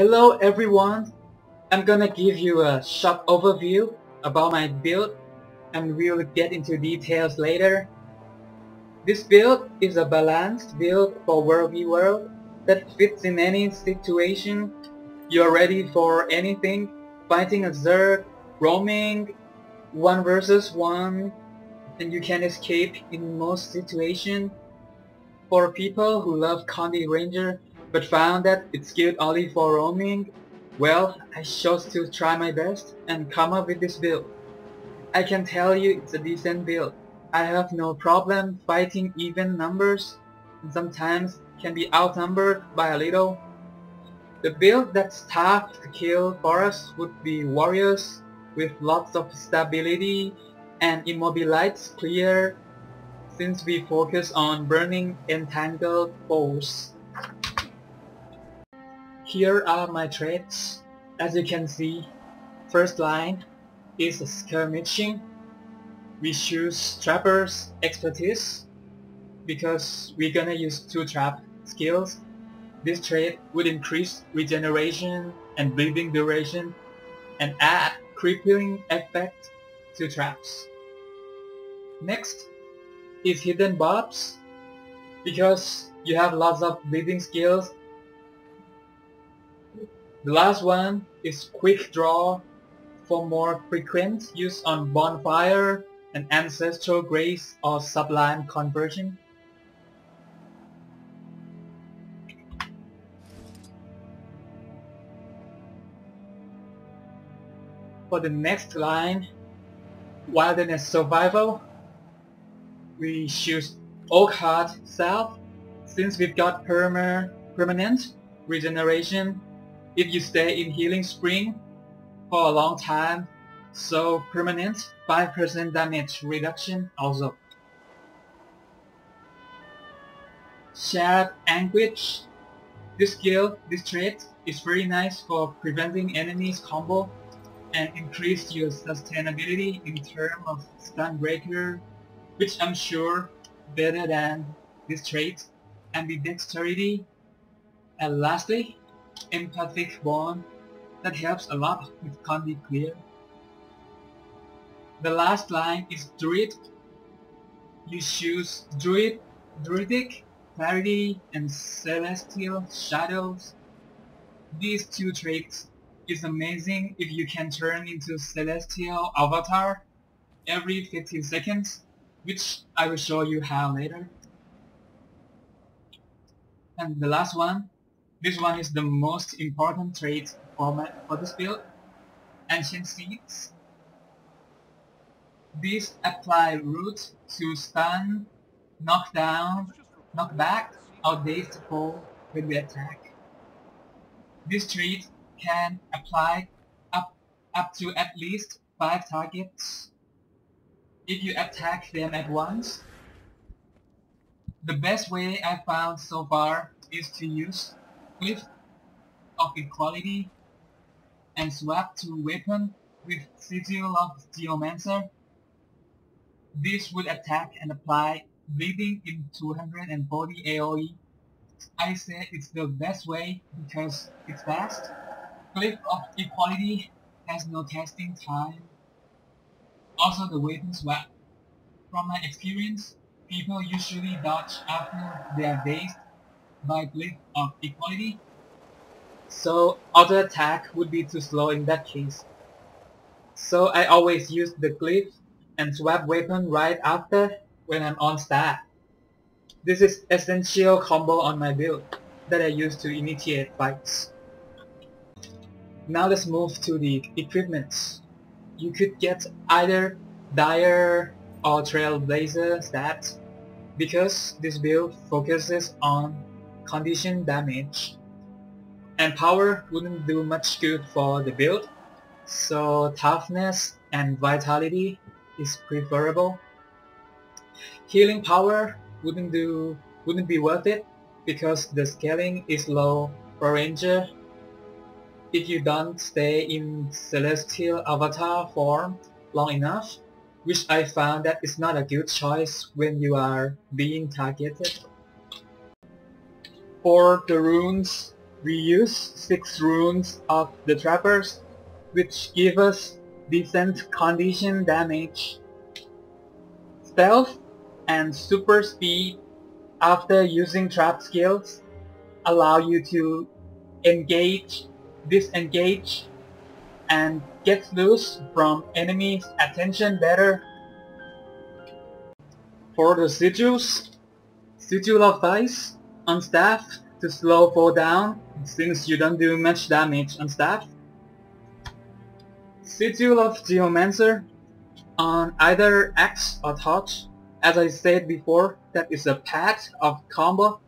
Hello everyone! I'm gonna give you a short overview about my build and we'll get into details later. This build is a balanced build for World v World that fits in any situation. You're ready for anything, fighting a Zerg, roaming, one versus one, and you can escape in most situations. For people who love Condi Ranger but found that it's good only for roaming, well, I chose to try my best and come up with this build. I can tell you it's a decent build. I have no problem fighting even numbers and sometimes can be outnumbered by a little. The build that's tough to kill for us would be warriors with lots of stability and immobilize clear since we focus on burning entangled foes. Here are my traits. As you can see, first line is skirmishing. We choose trappers expertise because we're gonna use two trap skills. This trait would increase regeneration and bleeding duration and add crippling effect to traps. Next is Hidden Barbs because you have lots of bleeding skills the last one is Quick Draw for more frequent use on Bonfire and Ancestral Grace or Sublime Conversion. For the next line, Wilderness Survival, we choose Oak Heart South since we've got perma permanent regeneration if you stay in Healing Spring for a long time, so permanent 5% damage reduction also. Shared Anguish. This skill, this trait, is very nice for preventing enemies combo and increase your sustainability in terms of stun breaker, which I'm sure better than this trait, ambidexterity. And lastly, empathic bond that helps a lot with Condi Clear. The last line is Druid. You choose Druid, Druidic, Clarity, and Celestial Shadows. These two traits is amazing if you can turn into Celestial Avatar every 15 seconds, which I will show you how later. And the last one this one is the most important trait format for this build. Ancient Seeds. These apply root to stun, knock down, knock back, or dazed foe when we attack. This trait can apply up, up to at least 5 targets if you attack them at once. The best way I've found so far is to use Glyph of Equality and swap to weapon with Sigil of Geomancer. This would attack and apply bleeding in 240 AoE. I say it's the best way because it's fast. Glyph of Equality has no testing time. Also the weapon swap. From my experience, people usually dodge after they are dazed by Glyph of Equality. So auto attack would be too slow in that case. So I always use the Glyph and swap weapon right after when I'm on stat. This is essential combo on my build that I use to initiate fights. Now let's move to the equipment. You could get either Dire or Trailblazer stats because this build focuses on condition damage. And power wouldn't do much good for the build, so toughness and vitality is preferable. Healing power wouldn't do wouldn't be worth it because the scaling is low for ranger. If you don't stay in celestial avatar form long enough, which I found that is not a good choice when you are being targeted. For the runes, we use 6 runes of the trappers which give us decent condition damage. Stealth and super speed after using trap skills allow you to engage, disengage and get loose from enemies attention better. For the sigils, Sigil of Ice on staff to slow fall down since you don't do much damage on staff. Sigil of Geomancer on either axe or torch. As I said before, that is a path of combo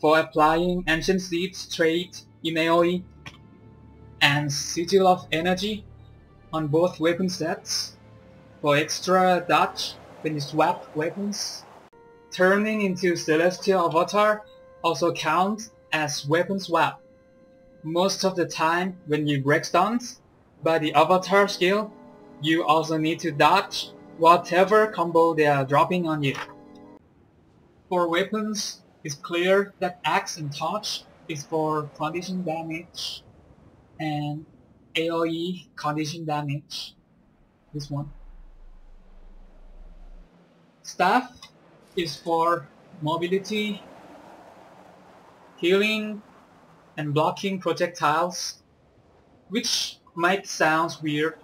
for applying Ancient Seeds trait in AoE and Sigil of Energy on both weapon sets for extra dodge when you swap weapons. Turning into Celestial Avatar also counts as weapon swap. Most of the time when you break stuns by the Avatar skill, you also need to dodge whatever combo they are dropping on you. For weapons, it's clear that Axe and Torch is for condition damage and AoE condition damage. This one. Staff is for mobility, healing, and blocking projectiles, which might sound weird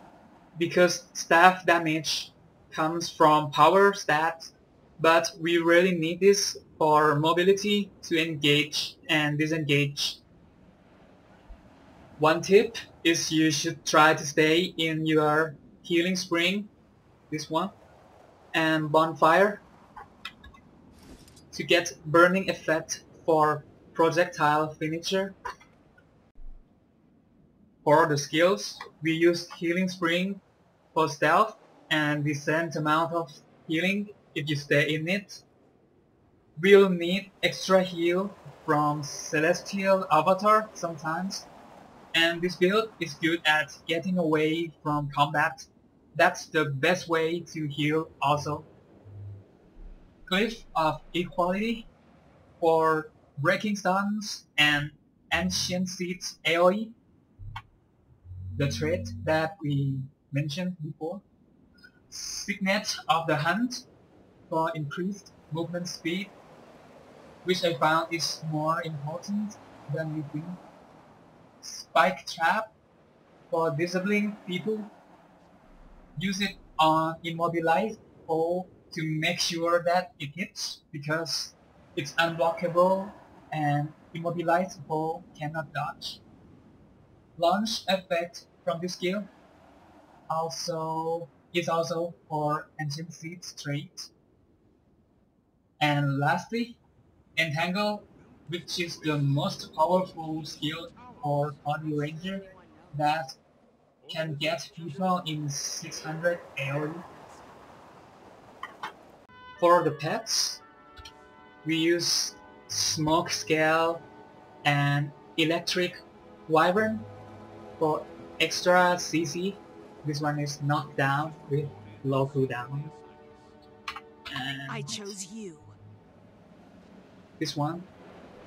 because staff damage comes from power stats, but we really need this for mobility to engage and disengage. One tip is you should try to stay in your healing spring, this one, and bonfire to get burning effect for projectile finisher. For the skills, we use healing spring for stealth and decent amount of healing if you stay in it. We'll need extra heal from Celestial Avatar sometimes and this build is good at getting away from combat. That's the best way to heal also. Glyph of Equality for Breaking Stuns and Ancient Seeds AoE. The trait that we mentioned before. Signet of the Hunt for increased movement speed, which I found is more important than we think. Spike Trap for disabling people. Use it on immobilized or to make sure that it hits because it's unblockable and immobilized foe cannot dodge. Launch effect from this skill also is also for Ancient Seeds trait. And lastly, Entangle, which is the most powerful skill for Party Ranger that can get people in 600 AoE. For the pets, we use Smoke Scale and Electric Wyvern for extra CC. This one is knocked down with low cooldown. And I chose you. This one,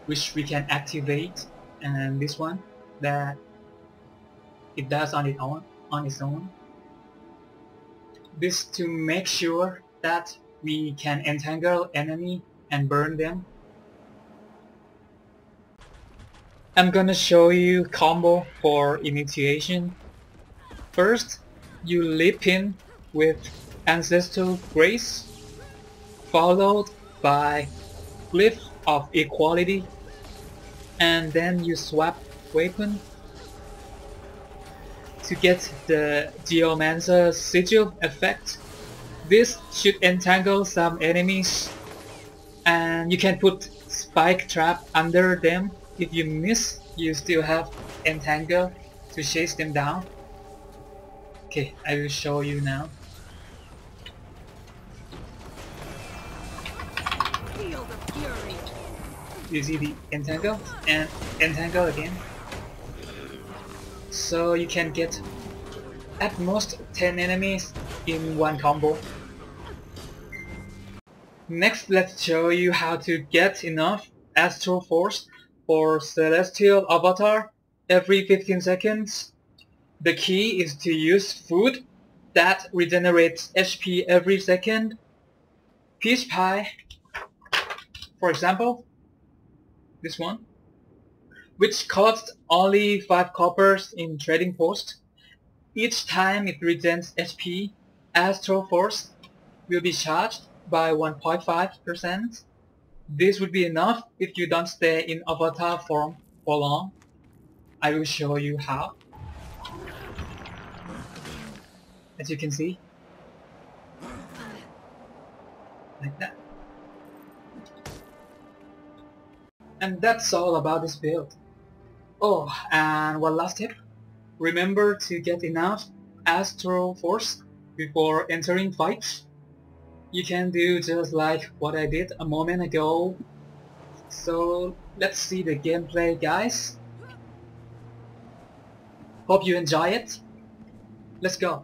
which we can activate, and this one that it does on its own. On its own. This to make sure that we can entangle enemy and burn them. I'm gonna show you combo for initiation. First, you leap in with Ancestral Grace, followed by Glyph of Equality, and then you swap weapon to get the Geomancer Sigil effect. This should entangle some enemies and you can put spike trap under them. If you miss, you still have entangle to chase them down. Okay, I will show you now. Feel the fury. You see the entangle and entangle again. So you can get at most 10 enemies in one combo. Next let's show you how to get enough Astral Force for Celestial Avatar every 15 seconds. The key is to use food that regenerates HP every second. Peach Pie, for example, this one, which costs only 5 coppers in trading post. Each time it regens HP, Astral Force will be charged by 1.5%. This would be enough if you don't stay in avatar form for long. I will show you how. As you can see. Like that. And that's all about this build. Oh, and one last tip. Remember to get enough Astral Force before entering fights. You can do just like what I did a moment ago. So let's see the gameplay guys. Hope you enjoy it. Let's go.